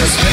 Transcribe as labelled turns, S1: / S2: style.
S1: is